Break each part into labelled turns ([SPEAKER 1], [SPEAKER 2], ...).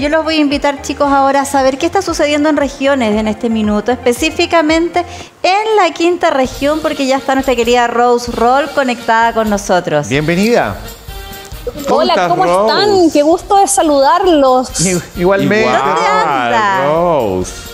[SPEAKER 1] yo los voy a invitar, chicos, ahora a saber qué está sucediendo en regiones en este minuto, específicamente en la quinta región, porque ya está nuestra querida Rose Roll conectada con nosotros.
[SPEAKER 2] Bienvenida.
[SPEAKER 3] Hola, ¿cómo están? Qué gusto de saludarlos.
[SPEAKER 2] Igualmente.
[SPEAKER 1] ¿Dónde anda?
[SPEAKER 2] Rose.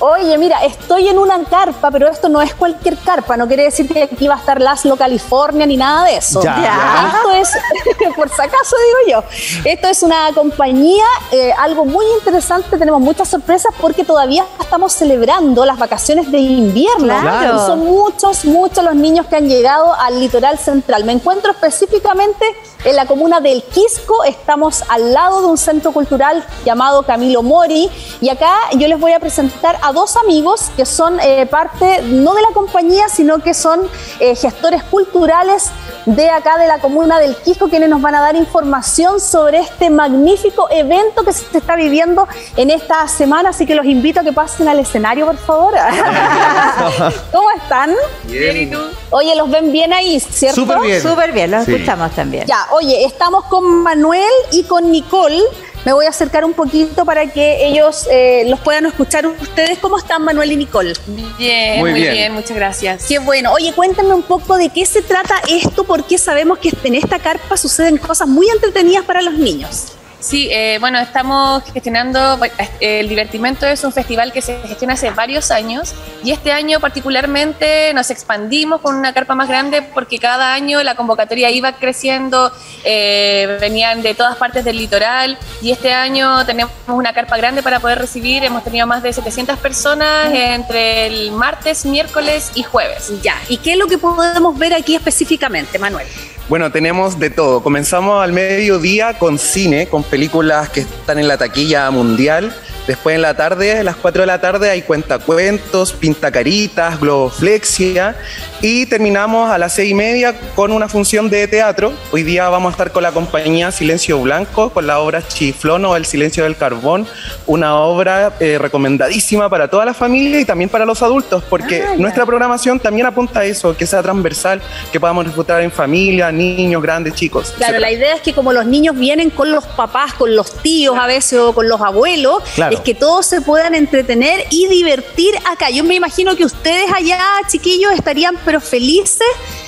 [SPEAKER 3] Oye, mira, estoy en una carpa, pero esto no es cualquier carpa. No quiere decir que aquí va a estar Laszlo, California, ni nada de eso.
[SPEAKER 2] Ya.
[SPEAKER 3] Esto es, por si acaso digo yo, esto es una compañía, eh, algo muy interesante. Tenemos muchas sorpresas porque todavía estamos celebrando las vacaciones de invierno.
[SPEAKER 1] Claro.
[SPEAKER 3] Son muchos, muchos los niños que han llegado al litoral central. Me encuentro específicamente en la comuna del Quisco. Estamos al lado de un centro cultural llamado Camilo Mori. Y acá yo les voy a presentar a dos amigos que son eh, parte no de la compañía, sino que son eh, gestores culturales de acá de la comuna del Quisco, quienes nos van a dar información sobre este magnífico evento que se está viviendo en esta semana. Así que los invito a que pasen al escenario, por favor. ¿Cómo están?
[SPEAKER 4] Bien, ¿y tú?
[SPEAKER 3] Oye, los ven bien ahí, ¿cierto?
[SPEAKER 2] Súper bien.
[SPEAKER 1] Súper bien, los
[SPEAKER 2] Sí.
[SPEAKER 1] escuchamos también.
[SPEAKER 3] Ya, oye, estamos con Manuel y con Nicole. Me voy a acercar un poquito para que ellos eh, los puedan escuchar ustedes. ¿Cómo están Manuel y Nicole?
[SPEAKER 4] Bien,
[SPEAKER 2] Muy
[SPEAKER 4] muy,
[SPEAKER 2] bien.
[SPEAKER 4] bien. muchas gracias.
[SPEAKER 3] Qué bueno. Oye, cuéntame un poco de qué se trata esto, porque sabemos que en esta carpa suceden cosas muy entretenidas para los niños.
[SPEAKER 4] Sí, eh, bueno, estamos gestionando, eh, el Divertimento es un festival que se gestiona hace varios años y este año particularmente nos expandimos con una carpa más grande porque cada año la convocatoria iba creciendo, eh, venían de todas partes del litoral y este año tenemos una carpa grande para poder recibir, hemos tenido más de 700 personas entre el martes, miércoles y jueves.
[SPEAKER 3] Ya. ¿Y qué es lo que podemos ver aquí específicamente, Manuel?
[SPEAKER 5] Bueno, tenemos de todo. Comenzamos al mediodía con cine, con películas que están en la taquilla mundial. Después en la tarde, a las 4 de la tarde, hay cuentacuentos, pintacaritas, globoflexia. Y terminamos a las 6 y media con una función de teatro. Hoy día vamos a estar con la compañía Silencio Blanco, con la obra Chiflón o El Silencio del Carbón. Una obra eh, recomendadísima para toda la familia y también para los adultos, porque
[SPEAKER 3] Ah,
[SPEAKER 5] nuestra programación también apunta a eso, que sea transversal, que podamos disfrutar en familia, niños, grandes, chicos.
[SPEAKER 3] Claro,
[SPEAKER 5] etcétera.
[SPEAKER 3] la idea es que como los niños vienen con los papás, con los tíos a veces o con los abuelos,
[SPEAKER 2] Claro.
[SPEAKER 3] Es que todos se puedan entretener y divertir acá. Yo me imagino que ustedes allá, chiquillos, estarían pero felices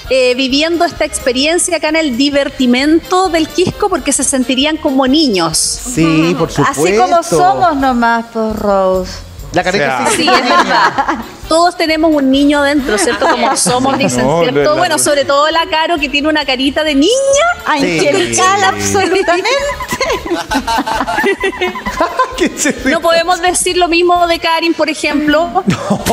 [SPEAKER 3] eh, viviendo esta experiencia acá en el divertimento del Quisco porque se sentirían como niños.
[SPEAKER 2] Sí, por supuesto.
[SPEAKER 1] Así como somos nomás, pues Rose.
[SPEAKER 2] La careta
[SPEAKER 5] O sea,
[SPEAKER 2] sí.
[SPEAKER 3] Sí, es verdad. Todos tenemos un niño dentro, ¿cierto? Como somos, dicen,
[SPEAKER 2] No,
[SPEAKER 3] ¿cierto? bueno, sobre todo la Caro, que tiene una carita de niña.
[SPEAKER 1] Angelical, absolutamente.
[SPEAKER 3] No podemos decir lo mismo de Karin, por ejemplo,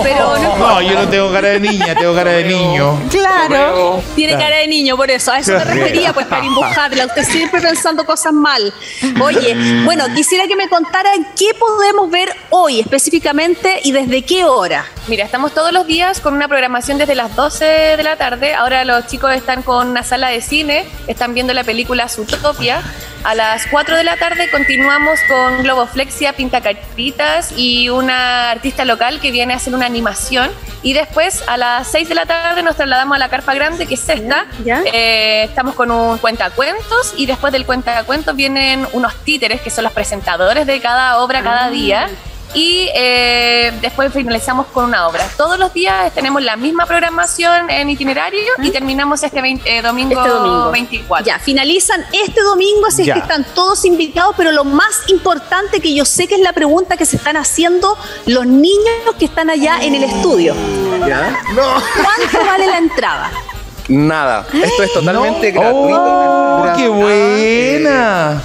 [SPEAKER 3] pero no,
[SPEAKER 2] No, yo no tengo cara de niña, tengo cara de niño.
[SPEAKER 1] Claro.
[SPEAKER 3] tiene cara de niño, por eso. A eso me refería, pues, Karin Bujadla. Usted siempre pensando cosas mal. Oye, bueno, quisiera que me contaran qué podemos ver hoy específicamente y desde qué hora.
[SPEAKER 4] Mira, estamos todos los días con una programación desde las 12 de la tarde. Ahora los chicos están con una sala de cine, están viendo la película Zootopia. A las 4 de la tarde continuamos con Globoflexia, Pintacaritas y una artista local que viene a hacer una animación. Y después a las 6 de la tarde nos trasladamos a la carpa grande, que es esta.
[SPEAKER 3] Ya.
[SPEAKER 4] Eh, estamos con un cuentacuentos y después del cuentacuentos vienen unos títeres que son los presentadores de cada obra cada día. Y eh, después finalizamos con una obra. Todos los días tenemos la misma programación en itinerario y terminamos este, 20 eh, domingo,
[SPEAKER 3] Este domingo.
[SPEAKER 4] 24.
[SPEAKER 3] Ya, finalizan este domingo, así es que están todos invitados, pero lo más importante que yo sé que es la pregunta que se están haciendo los niños que están allá en el estudio.
[SPEAKER 5] ¿Ya?
[SPEAKER 3] ¿Cuánto vale la entrada?
[SPEAKER 5] Nada. Esto es totalmente
[SPEAKER 2] No.
[SPEAKER 5] gratuito.
[SPEAKER 2] Oh, ¡Qué buena!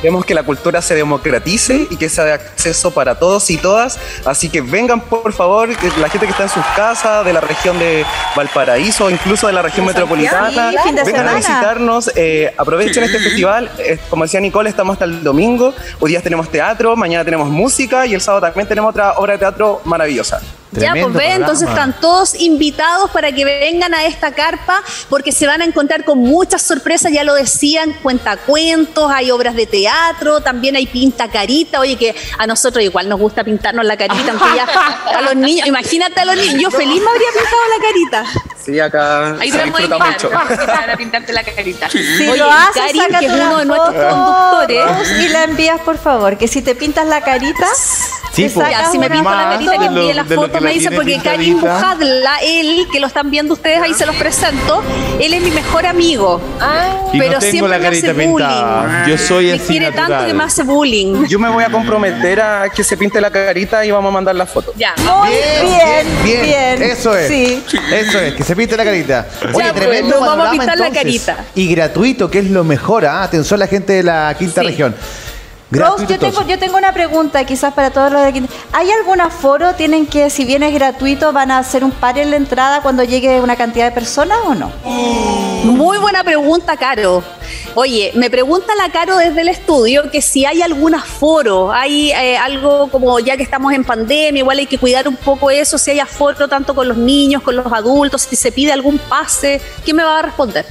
[SPEAKER 5] Queremos que la cultura se democratice y que sea de acceso para todos y todas. Así que vengan, por favor, la gente que está en sus casas, de la región de Valparaíso, incluso de la región metropolitana, vengan a visitarnos. eh, aprovechen este festival. Eh, como decía Nicole, estamos hasta el domingo. Hoy día tenemos teatro, mañana tenemos música y el sábado también tenemos otra obra de teatro maravillosa.
[SPEAKER 3] Ya, pues ve, entonces están todos invitados para que vengan a esta carpa porque se van a encontrar con muchas sorpresas, ya lo decían, cuentacuentos, hay obras de teatro, también hay pinta carita, oye que a nosotros igual nos gusta pintarnos la carita, aunque ya a los niños, imagínate a los niños, yo feliz me habría pintado la carita.
[SPEAKER 5] Sí, acá
[SPEAKER 4] Ahí
[SPEAKER 5] se
[SPEAKER 4] podemos
[SPEAKER 5] disfruta
[SPEAKER 4] invitar,
[SPEAKER 5] mucho.
[SPEAKER 4] podemos invitar a pintarte la carita.
[SPEAKER 1] Si
[SPEAKER 3] Oye,
[SPEAKER 1] lo haces,
[SPEAKER 3] Karin,
[SPEAKER 1] sácate
[SPEAKER 3] que es uno de nuestros conductores.
[SPEAKER 1] Y la envías, por favor. Que si te pintas la carita,
[SPEAKER 2] Sí,
[SPEAKER 1] sacas
[SPEAKER 3] Ya, si me pinto la carita, que envíe la foto, me dice, porque Karim. Bujadla, él, que lo están viendo ustedes, ahí se los presento, él es mi mejor amigo.
[SPEAKER 4] Ah,
[SPEAKER 3] pero
[SPEAKER 2] no tengo
[SPEAKER 3] siempre
[SPEAKER 2] la
[SPEAKER 3] me hace
[SPEAKER 2] carita pintada.
[SPEAKER 3] bullying.
[SPEAKER 2] Yo soy
[SPEAKER 3] Me quiere tanto
[SPEAKER 2] natural.
[SPEAKER 3] que me hace bullying.
[SPEAKER 5] Yo me voy a comprometer a que se pinte la carita y vamos a mandar la foto.
[SPEAKER 4] ya.
[SPEAKER 1] Muy bien,
[SPEAKER 2] bien,
[SPEAKER 1] bien.
[SPEAKER 2] Eso es.
[SPEAKER 1] Sí.
[SPEAKER 2] Eso es, que se pinte la carita. Oye,
[SPEAKER 3] pues,
[SPEAKER 2] tremendo
[SPEAKER 3] nos vamos a pintar la carita.
[SPEAKER 2] Y gratuito, que es lo mejor, ¿ah? Atención a la gente de la quinta
[SPEAKER 3] Sí.
[SPEAKER 2] región.
[SPEAKER 1] Rose, yo tengo, yo tengo una pregunta quizás para todos los de aquí. ¿Hay algún aforo? ¿Tienen que, si bien es gratuito, van a hacer un par en la entrada cuando llegue una cantidad de personas o no?
[SPEAKER 3] Muy buena pregunta, Caro. Oye, me pregunta la Caro desde el estudio que si hay algún aforo, hay eh, algo como ya que estamos en pandemia, igual hay que cuidar un poco eso, si hay aforo tanto con los niños, con los adultos, si se pide algún pase, ¿quién me va a responder?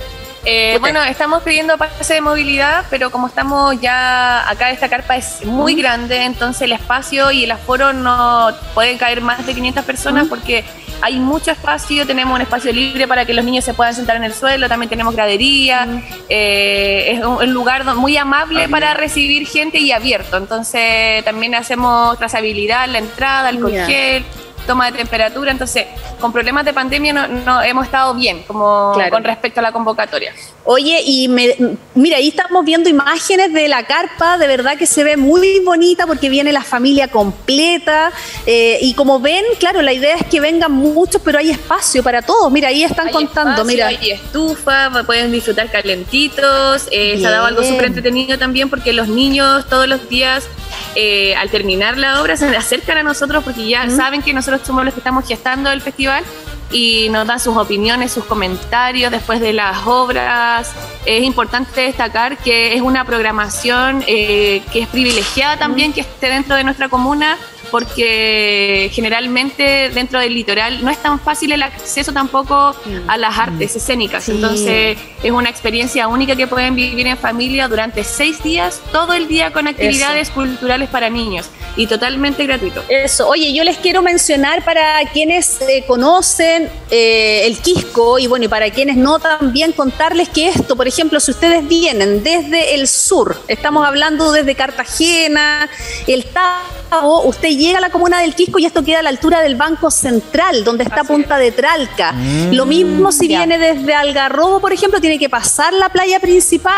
[SPEAKER 4] Eh. Bueno, estamos pidiendo pase de movilidad, pero como estamos ya acá, esta carpa es muy grande, entonces el espacio y el aforo no pueden caer más de 500 personas porque hay mucho espacio, tenemos un espacio libre para que los niños se puedan sentar en el suelo, también tenemos gradería, eh, es un, un lugar muy amable para recibir gente y abierto, entonces también hacemos trazabilidad en la entrada, alcohol
[SPEAKER 3] Ya.
[SPEAKER 4] gel, toma de temperatura, entonces con problemas de pandemia no, no hemos estado bien como
[SPEAKER 3] Claro.
[SPEAKER 4] con respecto a la convocatoria.
[SPEAKER 3] Oye, y me, mira, ahí estamos viendo imágenes de la carpa, de verdad que se ve muy bonita porque viene la familia completa. eh, y como ven, claro, la idea es que vengan muchos, pero hay espacio para todos. Mira, ahí están
[SPEAKER 4] Hay
[SPEAKER 3] contando,
[SPEAKER 4] espacio,
[SPEAKER 3] mira.
[SPEAKER 4] Hay estufa, pueden disfrutar calentitos. eh, se ha dado algo súper entretenido también porque los niños todos los días, eh, al terminar la obra, se acercan a nosotros porque ya saben que nosotros somos los que estamos gestando el festival y nos dan sus opiniones, sus comentarios después de las obras. Es importante destacar que es una programación eh, que es privilegiada también que esté dentro de nuestra comuna porque generalmente dentro del litoral no es tan fácil el acceso tampoco a las artes escénicas.
[SPEAKER 3] Sí.
[SPEAKER 4] Entonces es una experiencia única que pueden vivir en familia durante seis días, todo el día con actividades culturales para niños y totalmente gratuito.
[SPEAKER 3] Eso, oye, yo les quiero mencionar para quienes eh, conocen eh, el Quisco y bueno, y para quienes no también contarles que esto, por ejemplo, si ustedes vienen desde el sur, estamos hablando desde Cartagena, el Tavo, usted llega a la comuna del Quisco y esto queda a la altura del Banco Central, donde está
[SPEAKER 4] Así
[SPEAKER 3] Punta de Tralca. Lo mismo si
[SPEAKER 1] ya.
[SPEAKER 3] viene desde Algarrobo, por ejemplo, tiene que pasar la playa principal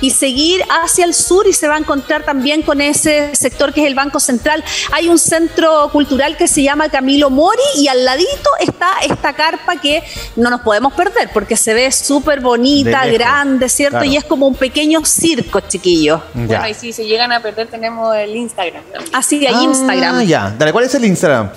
[SPEAKER 3] y seguir hacia el sur y se va a encontrar también con ese sector que es el Banco Central. Hay un centro cultural que se llama Camilo Mori y al ladito está esta carpa que no nos podemos perder porque se ve súper bonita, grande, ¿cierto?
[SPEAKER 2] claro.
[SPEAKER 3] Y es como un pequeño circo, chiquillos.
[SPEAKER 4] Bueno, y si se llegan a perder tenemos el Instagram también.
[SPEAKER 3] Así de
[SPEAKER 2] Ah,
[SPEAKER 3] Instagram.
[SPEAKER 2] Ya. Dale, ¿cuál es el Instagram?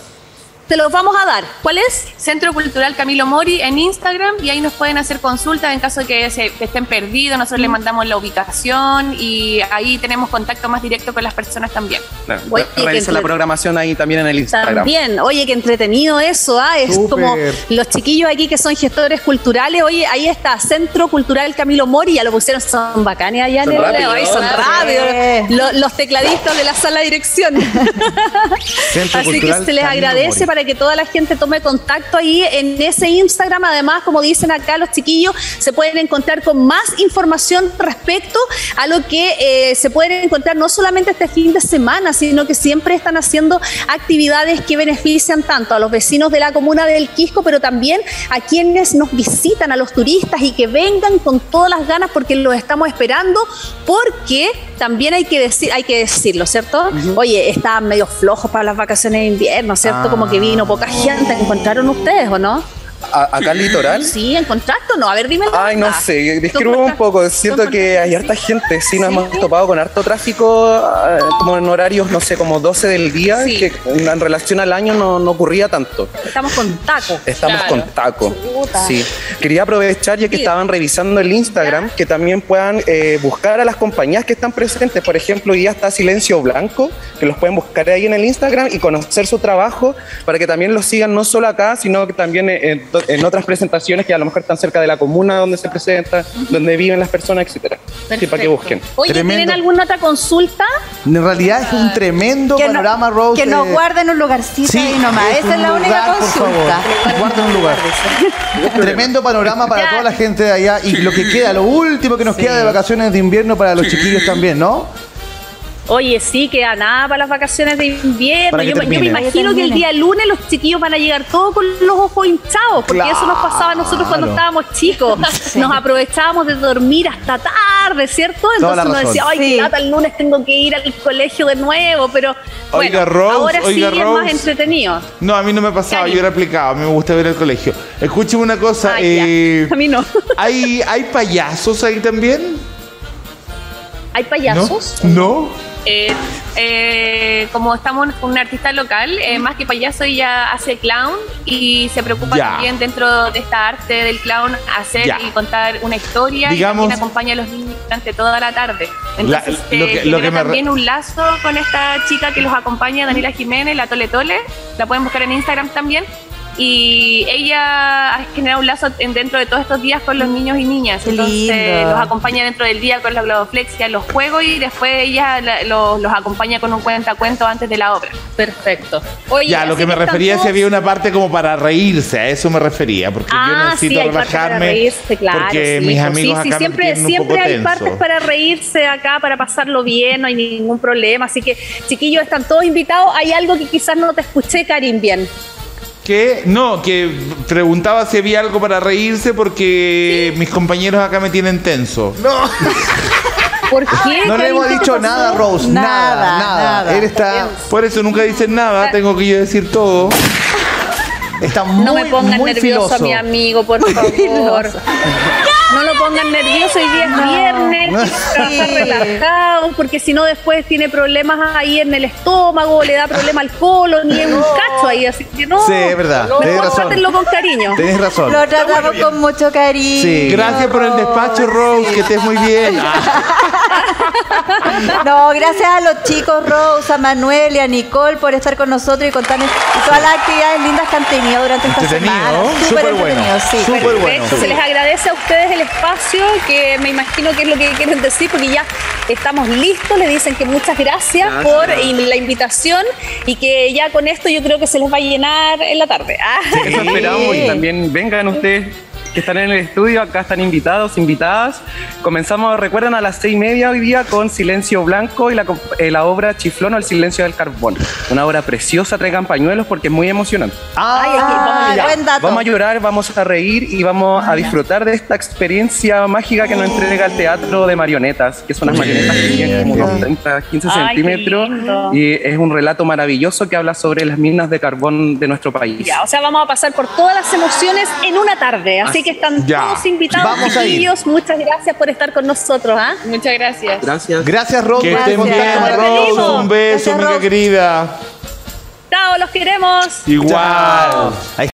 [SPEAKER 3] Te los vamos a dar. ¿Cuál es?
[SPEAKER 4] Centro Cultural Camilo Mori en Instagram y ahí nos pueden hacer consultas en caso de que se que estén perdidos. Nosotros les mandamos la ubicación y ahí tenemos contacto más directo con las personas también.
[SPEAKER 5] Claro,
[SPEAKER 3] Oye,
[SPEAKER 5] Realiza
[SPEAKER 3] que
[SPEAKER 5] la
[SPEAKER 3] entre-
[SPEAKER 5] programación ahí también en el Instagram.
[SPEAKER 3] También, oye, qué entretenido eso, ¿ah? Es como los chiquillos aquí que son gestores culturales, oye, ahí está, Centro Cultural Camilo Mori, ya lo pusieron, son bacanes allá
[SPEAKER 5] Son
[SPEAKER 3] en el-
[SPEAKER 5] rápidos.
[SPEAKER 3] ay, son rápidos, Lo- los tecladistas de la sala de dirección. Así que se les
[SPEAKER 2] Camilo
[SPEAKER 3] agradece
[SPEAKER 2] Mori.
[SPEAKER 3] para que toda la gente tome contacto ahí en ese Instagram. Además, como dicen acá los chiquillos, se pueden encontrar con más información respecto a lo que eh, se pueden encontrar no solamente este fin de semana, sino que siempre están haciendo actividades que benefician tanto a los vecinos de la comuna del Quisco, pero también a quienes nos visitan, a los turistas y que vengan con todas las ganas porque los estamos esperando, porque también hay que decir, hay que decirlo, ¿cierto? Oye, estaban medio flojos para las vacaciones de invierno, ¿cierto? Como que vino poca gente. ¿Encontraron ustedes o no?
[SPEAKER 5] A- acá al litoral.
[SPEAKER 3] Sí, ¿encontraste o no? A ver, dime. la
[SPEAKER 5] Ay, no sé,
[SPEAKER 3] ¿Tú
[SPEAKER 5] discrepo un poco. Siento
[SPEAKER 3] ¿Tú
[SPEAKER 5] que hay harta gente, sí, nos hemos topado con harto tráfico, ah, como en horarios, no sé, como 12 del día,
[SPEAKER 3] Sí.
[SPEAKER 5] que en relación al año no, no ocurría tanto.
[SPEAKER 3] Estamos con taco.
[SPEAKER 5] Estamos
[SPEAKER 4] Claro.
[SPEAKER 5] con taco.
[SPEAKER 3] Chuta.
[SPEAKER 5] Sí. Quería aprovechar, ya que estaban revisando el Instagram, que también puedan eh, buscar a las compañías que están presentes. Por ejemplo, día está Silencio Blanco, que los pueden buscar ahí en el Instagram y conocer su trabajo para que también los sigan no solo acá, sino que también en, en otras presentaciones que a lo mejor están cerca de la comuna donde se presenta, donde viven las personas, etcétera. Sí, para que busquen.
[SPEAKER 3] Oye, ¿tienen
[SPEAKER 2] Tremendo.
[SPEAKER 3] alguna otra consulta?
[SPEAKER 2] En realidad es un tremendo
[SPEAKER 1] Que, no-
[SPEAKER 2] panorama, Rose.
[SPEAKER 1] que nos guarden un lugarcito
[SPEAKER 2] Sí,
[SPEAKER 1] ahí nomás.
[SPEAKER 2] es
[SPEAKER 1] Esa es la única
[SPEAKER 2] lugar,
[SPEAKER 1] consulta.
[SPEAKER 2] favor. Guarden un lugar. Tremendo panorama para
[SPEAKER 3] Ya.
[SPEAKER 2] toda la gente de allá. Y lo que queda, lo último que nos queda de vacaciones de invierno para los chiquillos también, ¿no?
[SPEAKER 3] Oye, sí, queda nada para las vacaciones de invierno. Yo, me- yo me
[SPEAKER 2] termine.
[SPEAKER 3] imagino que el día lunes los chiquillos van a llegar todos con los ojos hinchados, porque eso nos pasaba a nosotros cuando
[SPEAKER 2] Claro.
[SPEAKER 3] estábamos chicos. Nos aprovechábamos de dormir hasta tarde, ¿cierto? Entonces uno decía, ay,
[SPEAKER 1] Sí.
[SPEAKER 3] qué lata, el lunes tengo que ir al colegio de nuevo, pero
[SPEAKER 6] Oiga,
[SPEAKER 3] bueno,
[SPEAKER 6] Rose,
[SPEAKER 3] ahora
[SPEAKER 6] oiga,
[SPEAKER 3] sí es
[SPEAKER 6] Rose.
[SPEAKER 3] más entretenido.
[SPEAKER 6] No, a mí no me pasaba,
[SPEAKER 3] Cari.
[SPEAKER 6] yo era aplicado, a mí me gusta ver el colegio. Escúcheme una cosa,
[SPEAKER 3] Ah,
[SPEAKER 6] eh.
[SPEAKER 3] A mí no.
[SPEAKER 6] ¿hay, ¿hay payasos ahí también?
[SPEAKER 3] ¿Hay payasos?
[SPEAKER 6] ¿No? ¿No?
[SPEAKER 4] Eh, eh, como estamos con un artista local, eh, más que payaso ella hace clown y se preocupa
[SPEAKER 6] Ya.
[SPEAKER 4] también dentro de esta arte del clown hacer
[SPEAKER 6] Ya.
[SPEAKER 4] y contar una historia
[SPEAKER 6] Digamos-
[SPEAKER 4] y también acompaña a los niños durante toda la tarde. Entonces
[SPEAKER 6] La- lo
[SPEAKER 4] eh,
[SPEAKER 6] que- lo que
[SPEAKER 4] genera
[SPEAKER 6] me re-
[SPEAKER 4] también un lazo con esta chica que los acompaña, Daniela Jiménez, la Tole Tole, la pueden buscar en Instagram también. Y ella ha generado un lazo en- dentro de todos estos días con los niños y niñas.
[SPEAKER 1] Qué
[SPEAKER 4] Entonces
[SPEAKER 1] lindo.
[SPEAKER 4] los acompaña dentro del día con la globoflexia, los juegos y después ella la- los, los acompaña con un cuentacuento antes de la obra.
[SPEAKER 3] Perfecto. Oye,
[SPEAKER 6] Ya, lo que me refería es si
[SPEAKER 3] todos-
[SPEAKER 6] había una parte como para reírse, a eso me refería, porque yo
[SPEAKER 3] Ah,
[SPEAKER 6] necesito
[SPEAKER 3] sí, hay partes para
[SPEAKER 6] relajarme
[SPEAKER 3] reírse, claro.
[SPEAKER 6] porque
[SPEAKER 3] sí,
[SPEAKER 6] mis
[SPEAKER 3] pues,
[SPEAKER 6] amigos
[SPEAKER 3] sí, sí,
[SPEAKER 6] acá
[SPEAKER 3] siempre,
[SPEAKER 6] me tienen un
[SPEAKER 3] siempre
[SPEAKER 6] poco
[SPEAKER 3] hay
[SPEAKER 6] tenso.
[SPEAKER 3] partes para reírse acá, para pasarlo bien, no hay ningún problema. Así que, chiquillos, están todos invitados. Hay algo que quizás no te escuché, Karim, bien.
[SPEAKER 6] Que no, que preguntaba si había algo para reírse porque mis compañeros acá me tienen tenso.
[SPEAKER 3] ¿Por qué?
[SPEAKER 2] No le hemos
[SPEAKER 3] ¿Qué te
[SPEAKER 2] dicho nada, Rose. Nada,
[SPEAKER 1] Nada,
[SPEAKER 2] nada.
[SPEAKER 1] nada.
[SPEAKER 2] Él está,
[SPEAKER 6] Por eso nunca dicen nada, tengo que yo decir todo.
[SPEAKER 2] está muy,
[SPEAKER 3] No me pongan
[SPEAKER 2] muy
[SPEAKER 3] nervioso a
[SPEAKER 2] filoso.
[SPEAKER 3] mi amigo, por favor. No lo pongan nervioso, hoy día es
[SPEAKER 1] No.
[SPEAKER 3] viernes,
[SPEAKER 1] Sí.
[SPEAKER 3] relajados, porque si no después tiene problemas ahí en el estómago, le da problema al colon y es un cacho ahí, así que no.
[SPEAKER 2] Sí, es verdad,
[SPEAKER 3] Mejor trátenlo con cariño.
[SPEAKER 2] Tenés razón.
[SPEAKER 1] Lo tratamos con mucho cariño.
[SPEAKER 2] Sí.
[SPEAKER 6] Gracias por el despacho, Rose, que estés muy bien. Ah,
[SPEAKER 1] No, gracias a los chicos Rose, a Manuel y a Nicole por estar con nosotros y contarnos todas las actividades lindas que han tenido durante esta semana.
[SPEAKER 2] ¿no?
[SPEAKER 1] Súper
[SPEAKER 2] Súper bueno.
[SPEAKER 1] entretenido, sí.
[SPEAKER 2] Súper bueno.
[SPEAKER 3] Perfecto. Se les agradece a ustedes el espacio, que me imagino que es lo que quieren decir, porque ya estamos listos. Le dicen que muchas gracias, por in- la invitación y que ya con esto yo creo que se les va a llenar en la tarde. Ah.
[SPEAKER 5] Eso esperamos y también vengan ustedes que están en el estudio, acá están invitados, invitadas. Comenzamos, recuerdan, a las seis y media hoy día con Silencio Blanco y la, eh, la obra Chiflón o El Silencio del Carbón. Una obra preciosa, traigan pañuelos porque es muy emocionante.
[SPEAKER 3] Ay, vamos
[SPEAKER 1] Ah,
[SPEAKER 3] allá.
[SPEAKER 1] buen dato.
[SPEAKER 5] Vamos a llorar, vamos a reír y vamos a disfrutar de esta experiencia mágica que nos entrega el teatro de marionetas, que son unas marionetas que tienen como unos 30, 15
[SPEAKER 3] Ay,
[SPEAKER 5] centímetros. Y es un relato maravilloso que habla sobre las minas de carbón de nuestro país.
[SPEAKER 3] Ya, o sea, vamos a pasar por todas las emociones en una tarde. Así que están
[SPEAKER 6] Ya.
[SPEAKER 3] todos invitados,
[SPEAKER 2] Vamos
[SPEAKER 3] chiquillos. Muchas gracias por estar con nosotros. ¿ah?
[SPEAKER 4] Muchas gracias.
[SPEAKER 5] Gracias.
[SPEAKER 2] Gracias, Rose.
[SPEAKER 6] que estén bien, Rose. Un beso,
[SPEAKER 1] Gracias,
[SPEAKER 6] amiga
[SPEAKER 1] Rose.
[SPEAKER 6] querida.
[SPEAKER 3] Chao, los queremos.
[SPEAKER 6] Igual.
[SPEAKER 2] Ahí